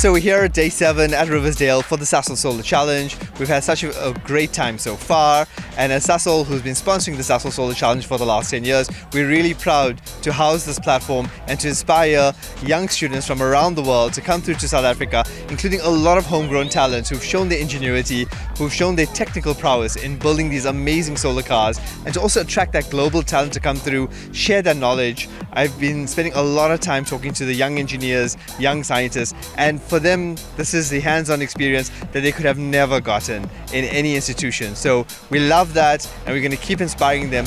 So we're here at day seven at Riversdale for the Sasol Solar Challenge. We've had such a, a, great time so far, and as Sasol, who's been sponsoring the Sasol Solar Challenge for the last 10 years, we're really proud to house this platform and to inspire young students from around the world to come through to South Africa, including a lot of homegrown talents who've shown their ingenuity, who've shown their technical prowess in building these amazing solar cars, and to also attract that global talent to come through, share their knowledge. I've been spending a lot of time talking to the young engineers, young scientists, and for them, this is the hands-on experience that they could have never gotten in any institution. So we love that and we're going to keep inspiring them.